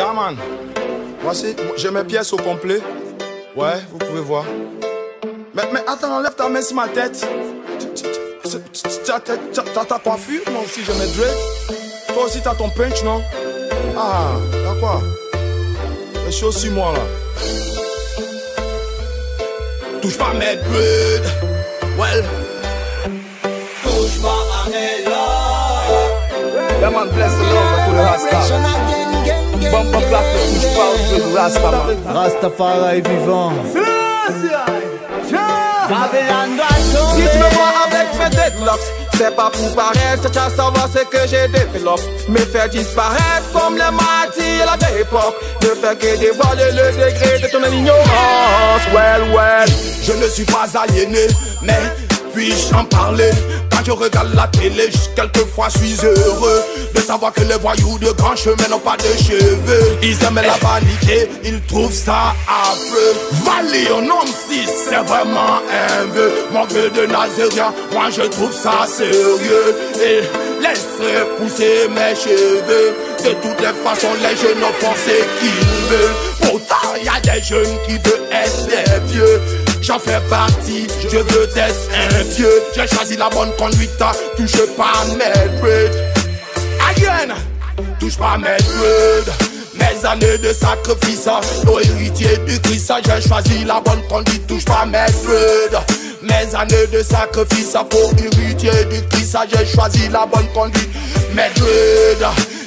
Yeah man, voici, j'ai mes pièces au complet. Ouais, vous pouvez voir. Mais, mais attends, enlève ta main sur ma tête. T'as ta coiffure, moi aussi j'ai mes dreads. Toi aussi t'as ton punch, non? Ah, t'as quoi? Les choses sur moi là. Touche pas mes dreads. Well. Touche pas à mes love. Yeah man, bless the love to the Rasta. Bumper clap, touche pas au dread Rasta man. Rastafari vivant. Si tu me vois avec mes dreadlocks c'est pas pour paraître, à savoir ce que j'ai développé. Me faire disparaître comme les martyrs à la époque. Ne faire que dévoiler le degré de ton ignorance. Well, well, je ne suis pas aliéné, mais puis-je en parler? Quand je regarde la télé, quelquefois je suis heureux De savoir que les voyous de grands chemins n'ont pas de cheveux. Ils aiment la vanité, ils trouvent ça affreux. Valéon 6, c'est vraiment un vœu. Mon vœu de Nazérien, moi je trouve ça sérieux. Et laisserai pousser mes cheveux. De toutes les façons, les jeunes font ce qu'ils veulent Pourtant, y a des jeunes qui veulent être des vieux J'en fais partie, je veux être un dieu. J'ai choisi la bonne conduite, touche pas mes dreads Again, touche pas mes Mes années de sacrifice, nos héritiers du Christ. J'ai choisi la bonne conduite, touche pas mes Mes années de sacrifice pour héritier du Christ. J'ai choisi la bonne conduite, mes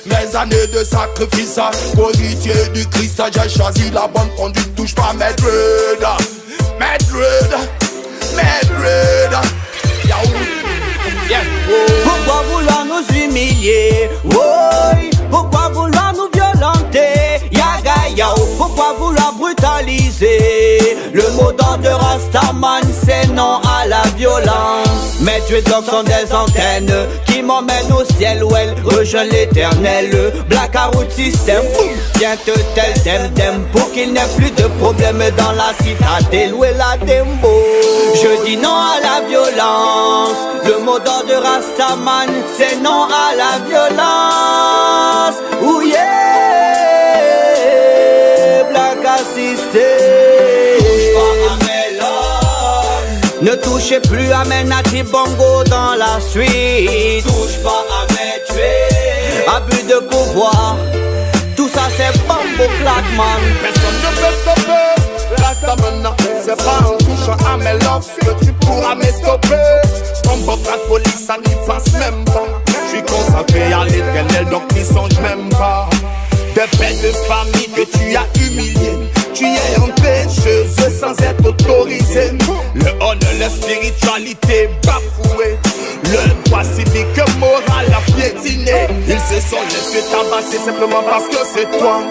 mes années de sacrifice, héritier du Christ, j'ai choisi la bonne conduite, touche pas mes. Madrid, Madrid. Pourquoi vouloir nous humilier? Oui, pourquoi vouloir nous violenter? Yaga yao, pourquoi vouloir brutaliser? Le mot d'ordre de Rastaman, c'est non à la violence. Mes dreadlocks sont des antennes qui m'emmènent au ciel où elles rejoignent l'éternel. Black Out System, viens te tel dem pour qu'il n'y ait plus de problème dans la citadelle où la dembo. Je dis non à la violence. Le mot d'ordre de Rastaman, c'est non à la violence. Ouh Assisté. Ne touchez plus à mes natifs bongo dans la suite. Touche pas à mes tués. Abus de pouvoir. Tout ça c'est bambo claquement. Personne ne peut stopper. Rastaman, c'est pas en touchant à mes locks que tu pourras me stopper. Bombo la police, ça n'y passe même pas. Je suis consacré à l'éternel, donc n'y songe même pas. Des pères de famille que tu as humiliés. Tu es un pécheuse sans être autorisé. Le honneur, la spiritualité bafouée. Le droit civique moral a piétiné. Ils se sont laissés tabasser simplement parce que c'est toi.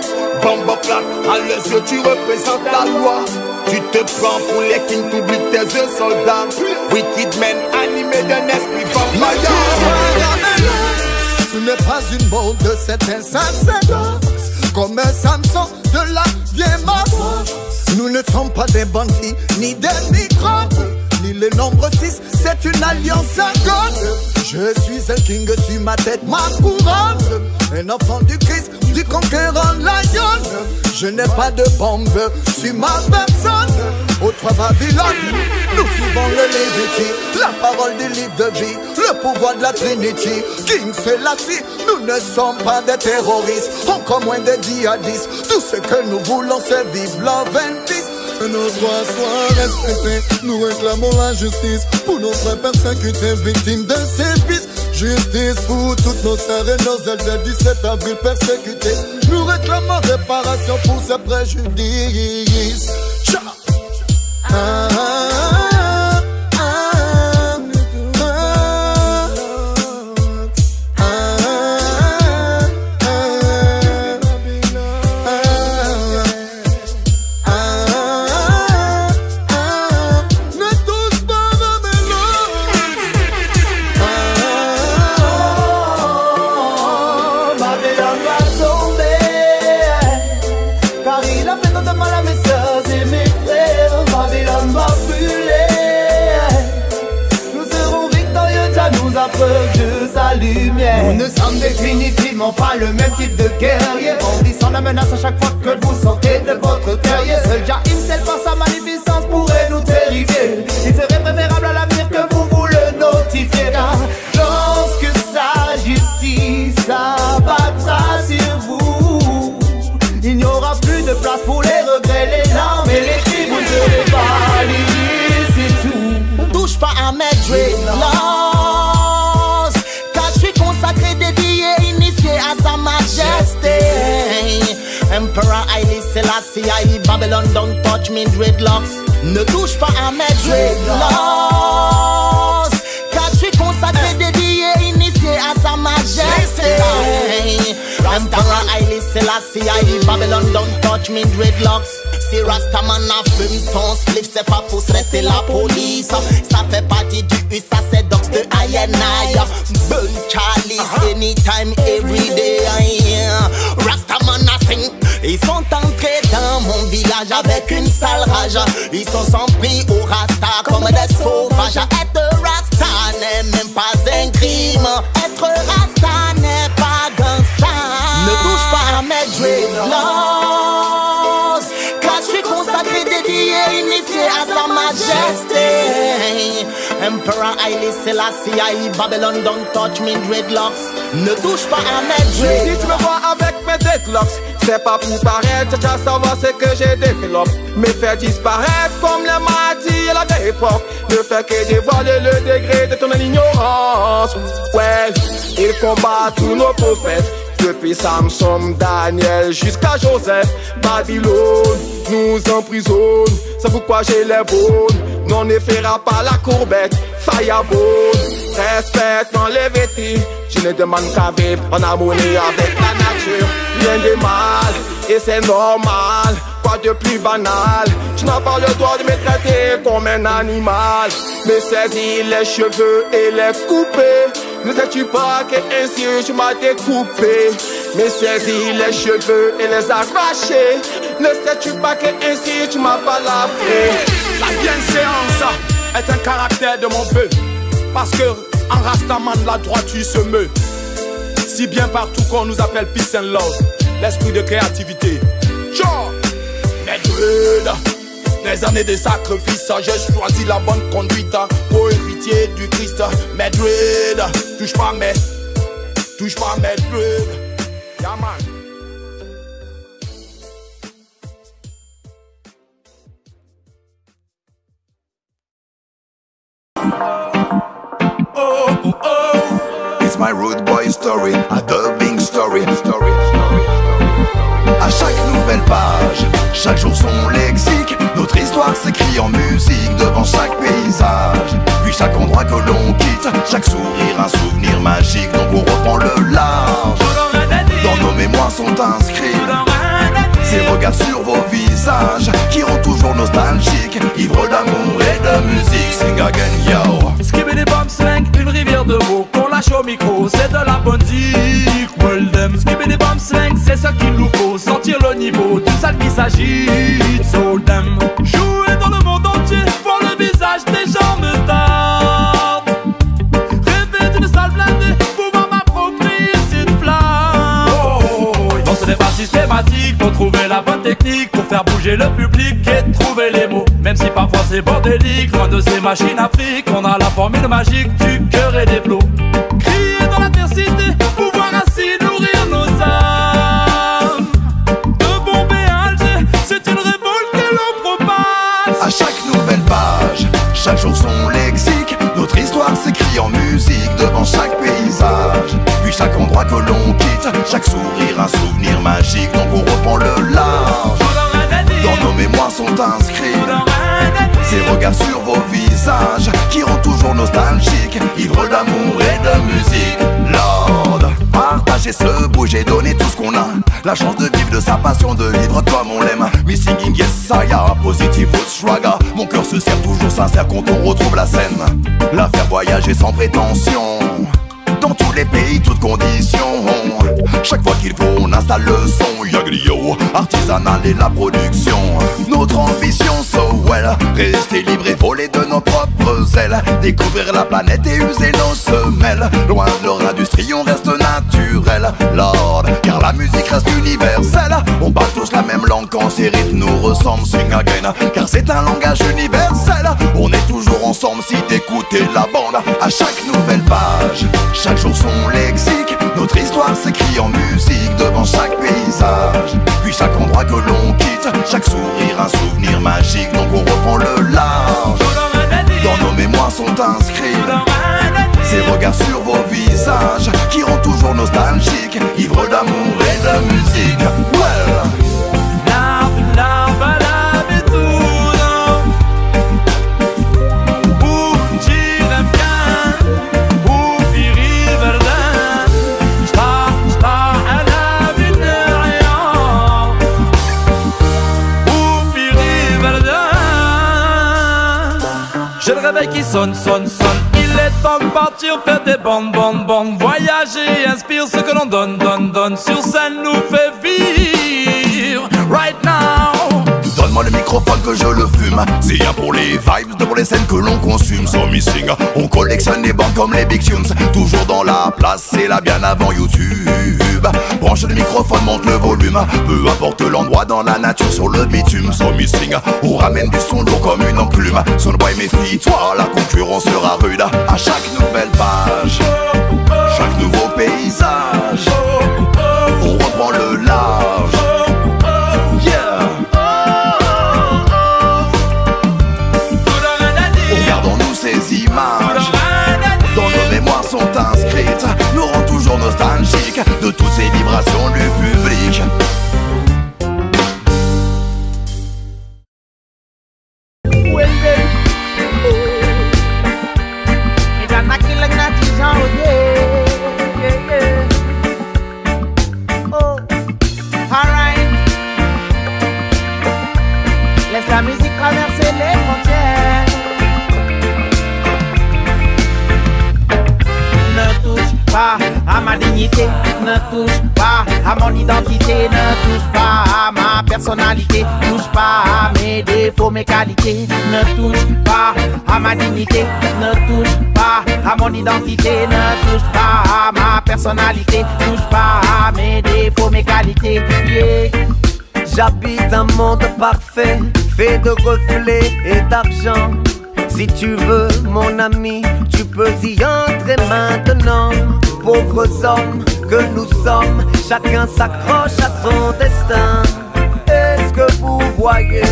Bombo plat, à leurs yeux, tu représentes la loi. Tu te prends pour les kings, t'oublies tes yeux soldats. Wicked men animés d'un esprit vampire. Ce n'est pas une mode de cet insensé Comme un Samson de la vieille mort Nous ne sommes pas des bandits ni des microbes Ni le nombre 6, c'est une alliance à Je suis un king sur ma tête, ma couronne. Un enfant du Christ, du conquérant lion. Je n'ai pas de bombe sur ma personne Au trois Babylone, nous suivons le Lévitique La parole du livre de vie, le pouvoir de la Trinity King Selassie, nous ne sommes pas des terroristes Encore moins des djihadistes Tout ce que nous voulons c'est vivre peace que nos droits soient respectés. Nous réclamons la justice pour nos frères persécutés, victimes de sévices. Justice pour toutes nos sœurs et nos ailes 17 avril persécutés. Nous réclamons réparation pour ces préjudices. Ciao. I Babylon, don't touch me dreadlocks. Ne touche pas à mes dreadlocks. Car je suis consacré, dédié, initié à sa majesté Emperor Haile Selassie, I Babylon, don't touch me dreadlocks. Si Rastaman a fume son spliff, c'est pas pour se rester la police. Ça fait partie du USA, c'est Dox de INI. Burn Charlie, uh-huh. anytime, every day. Village avec une sale rage. Ils sont sans prix au Rasta comme des sauvages. Être Rasta n'est même pas un crime. Être Rasta n'est pas gangsta. Ne touche pas à mes dreadlocks. Car je suis consacré, dédié, initié à sa majesté. Emperor Haile Selassie, I Babylon, don't touch me dreadlocks. Ne touche pas à mes Si tu me dreadlocks. vois avec mes dreadlocks, c'est pas pour paraître, tu vas savoir ce que j'ai développé. Me faire disparaître comme les maladies à la vieille époque. Ne fait que dévoiler le degré de ton ignorance. Ouais, il combat tous nos prophètes. Depuis Samson, Daniel jusqu'à Joseph, Babylone nous emprisonne. C'est pourquoi j'ai les bonnes. Non, ne fera pas la courbette, fireball. Respecte les vêtements. Je ne demande qu'à vivre en harmonie avec la nature. Rien de mal, et c'est normal. Quoi de plus banal? Tu n'as pas le droit de me traiter comme un animal. Me saisir les cheveux et les couper. Ne sais-tu pas que ainsi tu m'as découpé? Me saisir les cheveux et les arracher. Ne sais-tu pas que ainsi tu m'as balafré? La bienséance est un caractère de mon peu. Parce que en Rastaman, la droiture se meut. Si bien partout qu'on nous appelle peace and love, l'esprit de créativité. Ciao Les druides, des années de sacrifice, j'ai choisi la bonne conduite pour héritier du Christ. Mes druides, touche pas mes, touche pas mes druides. Yeah, man. Qui rendent toujours nostalgiques, ivres d'amour et de musique. Sing again, yo. Skibidi bum slang, une rivière de mots qu'on lâche au micro, c'est de la bonne zik. Well them, skibidi bum slang, c'est ce qu'il nous faut, sentir le niveau du sale qui s'agite. So them, jouer dans le monde entier, voir le visage des gens me tarde. Rêver d'une salle blindée, pouvoir m'approprier cette flamme. Non, ce n'est pas systématique, faut trouver la bonne pour faire bouger le public et trouver les mots. Même si parfois c'est bordélique, loin de ces machines afriques, on a la formule magique du cœur et des flots. Crier dans l'adversité, pouvoir ainsi nourrir nos âmes. De Bombay à Alger, c'est une révolte que l'on propage. À chaque nouvelle page, chaque jour son lexique, notre histoire s'écrit en musique devant chaque paysage. Puis chaque endroit que l'on sur vos visages qui rendent toujours nostalgiques, ivres d'amour et de musique. Lord, partager, se bouger, donner tout ce qu'on a. La chance de vivre de sa passion, de vivre comme on l'aime. Me singing yes, saya, positive swagger. Mon cœur se serre toujours sincère quand on retrouve la scène. La faire voyager sans prétention. Dans tous les pays, toutes conditions. Chaque fois qu'il faut, on installe le son. Yagrio, artisanal et la production. Notre ambition, so well. Rester libre et voler de nos propres ailes. Découvrir la planète et user nos semelles. Loin de leur industrie, on reste car la musique reste universelle. On parle tous la même langue quand ces rythmes nous ressemblent. Sing again, car c'est un langage universel. On est toujours ensemble si t'écoutais la bande. À chaque nouvelle page, chaque jour son lexique. Notre histoire s'écrit en musique devant chaque paysage. Puis chaque endroit que l'on quitte, chaque sourire un souvenir magique. Donc on reprend le large. Dans nos mémoires sont inscrits ces regards sur vos visages qui rendent toujours nostalgiques, ivres d'amour et de musique. Well. Qui sonne, sonne, sonne. Partir faire des bandes, bandes, bandes. Voyager inspire ce que l'on donne, donne, donne. Sur scène nous fait microphone que je le fume. C'est rien pour les vibes, de pour les scènes que l'on consume. So missing, on collectionne les bandes comme les Big Tunes. Toujours dans la place, c'est là bien avant YouTube. Branche le microphone, monte le volume. Peu importe l'endroit dans la nature sur le bitume. So missing, on ramène du son lourd comme une enclume. Soundboy méfie-toi, la concurrence sera rude. À chaque nouvelle page, à ma dignité, ne touche pas à mon identité, ne touche pas à ma personnalité, touche pas à mes défauts, mes qualités, ne touche pas à ma dignité, ne touche pas à mon identité, ne touche pas à ma personnalité, touche pas à mes défauts, mes qualités. Yeah. J'habite un monde parfait, fait de reflets et d'argent. Si tu veux, mon ami, tu peux y entrer maintenant. Pauvres hommes que nous sommes, chacun s'accroche à son destin. Est-ce que vous voyez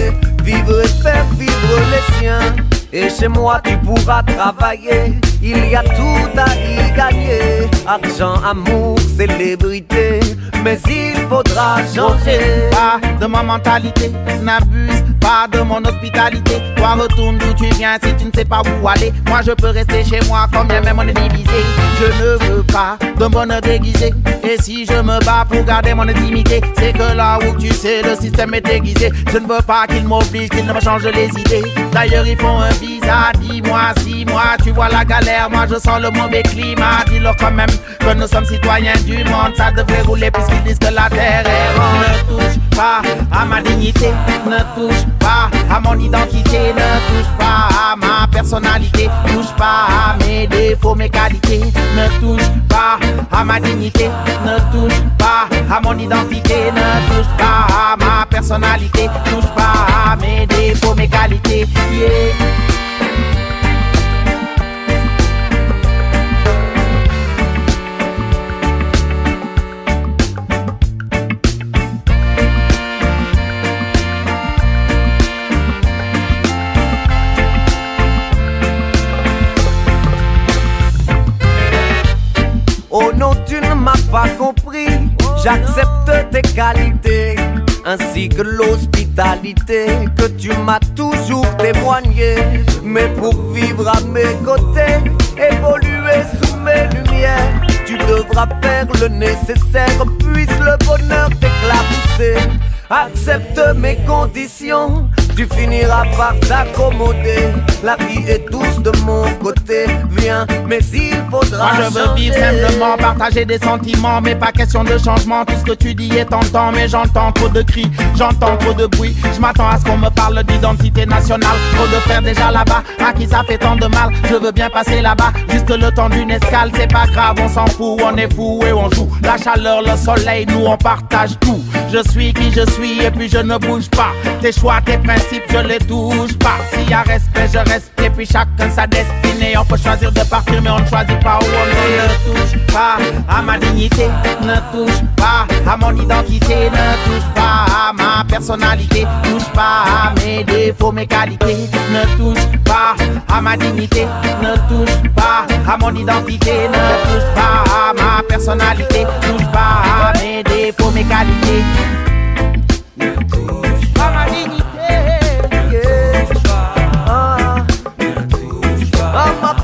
vivre et faire vivre les siens? Et chez moi tu pourras travailler, il y a tout à y gagner. Argent, amour, célébrité, mais il faudra changer. pas de ma mentalité, n'abuse pas de mon hospitalité. Toi retourne d'où tu viens si tu ne sais pas où aller. Moi je peux rester chez moi comme bien même on est divisé. Je ne veux pas de bonheur déguisé. Et si je me bats pour garder mon intimité, c'est que là où tu sais le système est déguisé. Je ne veux pas qu'il m'oblige, qu'il ne me change les idées. D'ailleurs ils font un visa, dis-moi si moi tu vois la galère, moi je sens le mauvais climat. Dis-leur quand même que nous sommes citoyens du monde, ça devrait rouler la terre est ronde. Ne touche pas à ma dignité, ne touche pas à mon identité, ne touche pas à ma personnalité, touche pas à mes défauts, mes qualités, ne touche pas à ma dignité, ne touche pas à mon identité, ne touche pas à ma personnalité, touche pas à mes défauts, mes qualités. Ainsi que l'hospitalité que tu m'as toujours témoigné. Mais pour vivre à mes côtés, évoluer sous mes lumières, tu devras faire le nécessaire, puisse le bonheur t'éclabousser. Accepte mes conditions. Tu finiras par t'accommoder. La vie est douce de mon côté. Viens, mais il faudra. Moi je veux vivre simplement, partager des sentiments, mais pas question de changement. Tout ce que tu dis est tentant, mais j'entends trop de cris, j'entends trop de bruit. Je m'attends à ce qu'on me parle d'identité nationale. Trop de faire déjà là-bas, à qui ça fait tant de mal. Je veux bien passer là-bas, juste le temps d'une escale. C'est pas grave, on s'en fout, on est fou et on joue. La chaleur, le soleil, nous on partage tout. Je suis qui je suis et puis je ne bouge pas. Tes choix, tes principes, je les touche pas. S'il y a respect, je reste et puis chacun sa destinée. On peut choisir de partir, mais on ne choisit pas où on est. Ne touche pas à ma dignité, ne touche pas à mon identité, ne touche pas à ma personnalité, touche pas à mes défauts, mes qualités, ne touche pas à ma dignité, ne touche pas à mon identité, ne touche pas à ma personnalité, touche pas à mes défauts, mes qualités.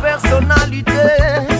Personnalité.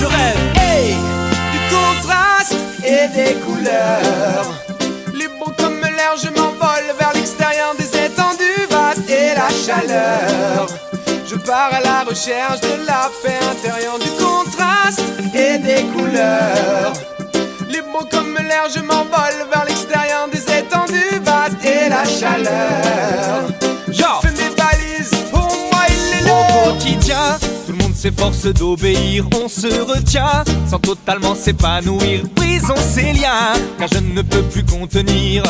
Je rêve. Hey, du contraste et des couleurs. Les beaux comme l'air, je m'envole vers l'extérieur des étendues vastes et la chaleur. Je pars à la recherche de la paix intérieure, du contraste et des couleurs. Les beaux comme l'air, je m'envole vers l'extérieur des étendues vastes et la chaleur. Tout le monde s'efforce d'obéir, on se retient sans totalement s'épanouir. Brisons ces liens, car je ne peux plus contenir.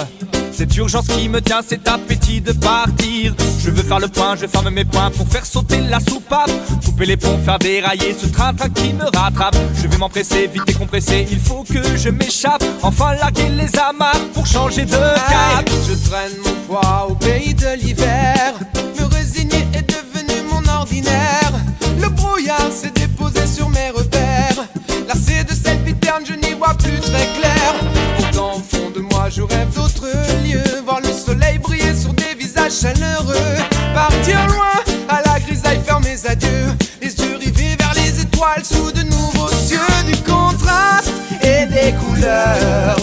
Cette urgence qui me tient, cet appétit de partir. Je veux faire le point, je ferme mes poings pour faire sauter la soupape. Couper les ponts, faire dérailler ce train-train qui me rattrape. Je vais m'empresser, vite et compressé, il faut que je m'échappe. Enfin larguer les amarres pour changer de cap. Je traîne mon poids au pays de l'hiver. Me résigner est devenu mon ordinaire. S'est déposé sur mes repères. Lassé de cette vie terne, je n'y vois plus très clair. Pourtant, au fond de moi, je rêve d'autres lieux. Voir le soleil briller sur des visages chaleureux. Partir loin, à la grisaille, faire mes adieux. Les yeux rivés vers les étoiles sous de nouveaux cieux. Du contraste et des couleurs.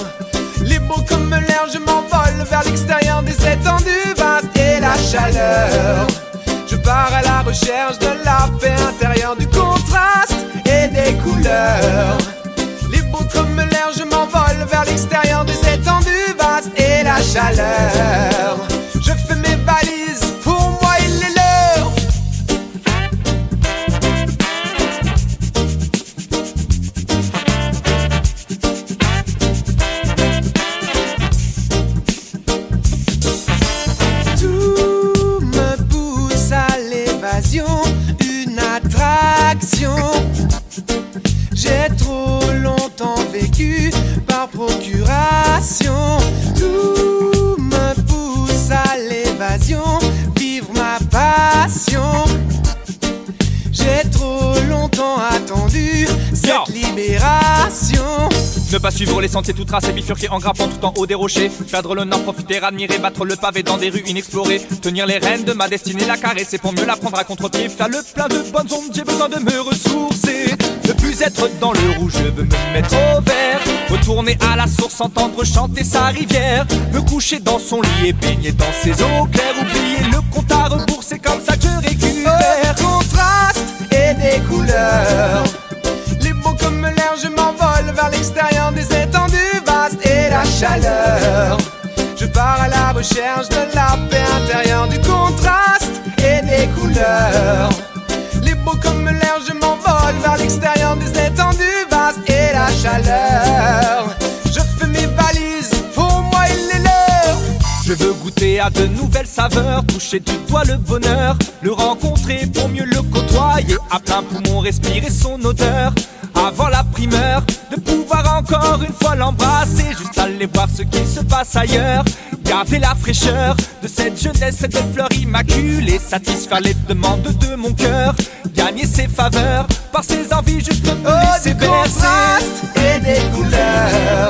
Les beaux comme l'air, je m'envole vers l'extérieur des étendues vastes et la chaleur. Je pars à la recherche de la paix intérieure, du contraste et des couleurs. Les beaux comme l'air, je m'envole vers l'extérieur des étendues vastes et la chaleur. Ne pas suivre les sentiers tout tracés, bifurquer en grappant tout en haut des rochers. Perdre le nord, profiter, admirer, battre le pavé dans des rues inexplorées. Tenir les rênes de ma destinée, la caresser pour mieux la prendre à contre-pied. Faire le plein de bonnes ondes, j'ai besoin de me ressourcer. Ne plus être dans le rouge, je veux me mettre au vert. Retourner à la source, entendre chanter sa rivière. Me coucher dans son lit et baigner dans ses eaux claires. Oublier le compte à rebours, c'est comme ça que je récupère. contraste et des couleurs. Je pars à la recherche de la paix intérieure, du contraste et des couleurs. Les beaux comme l'air, je m'envole vers l'extérieur des étendues vastes et la chaleur. Je fais mes valises, pour moi il est l'heure. Je veux goûter goûter à de nouvelles saveurs, toucher du doigt le bonheur, le rencontrer pour mieux le côtoyer, à plein poumon respirer son odeur. Avant la primeur, de pouvoir encore une fois l'embrasser, juste aller voir ce qui se passe ailleurs. Garder la fraîcheur de cette jeunesse, cette fleur immaculée, satisfaire les demandes de mon cœur, gagner ses faveurs par ses envies, juste me Oh, laisser contraste et des couleurs.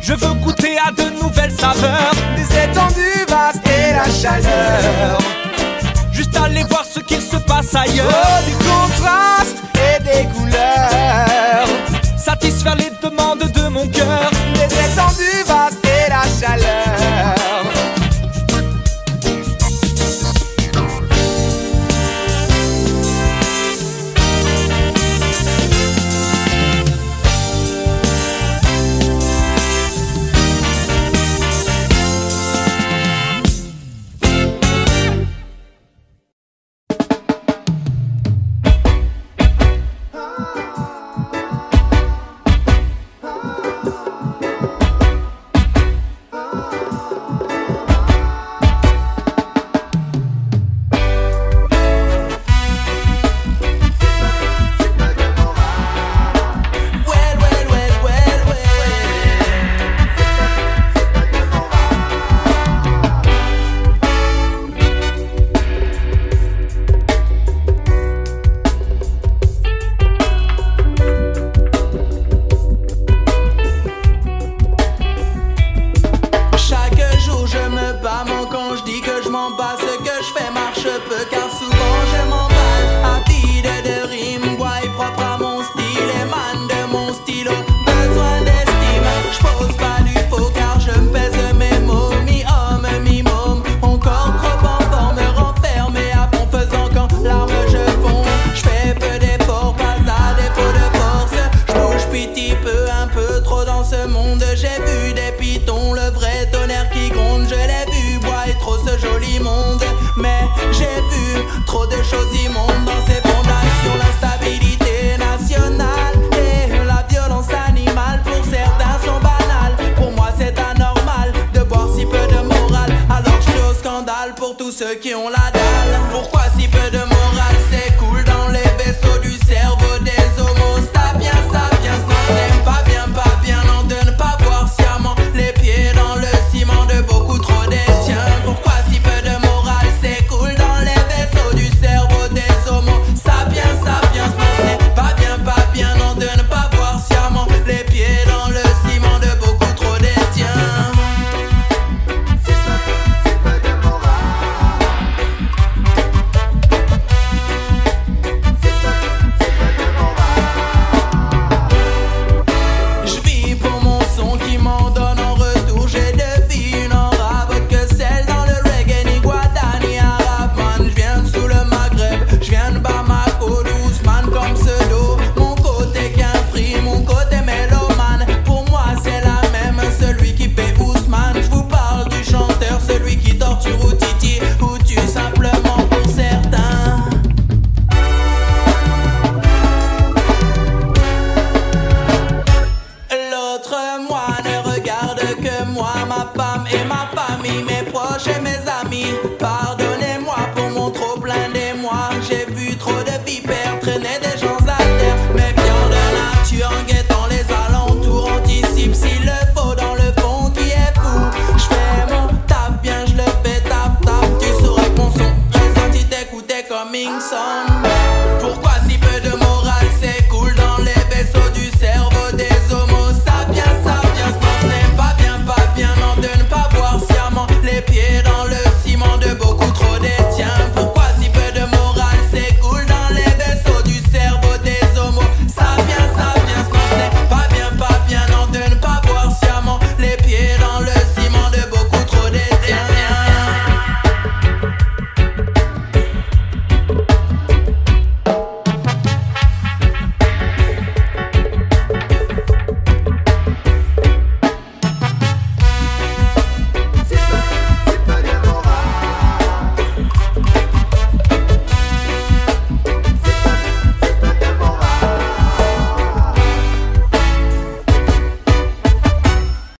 Je veux goûter à de nouvelles saveurs, Des étendues vastes et la chaleur. juste aller voir ce qu'il se passe ailleurs. Oh, du contraste Satisfaire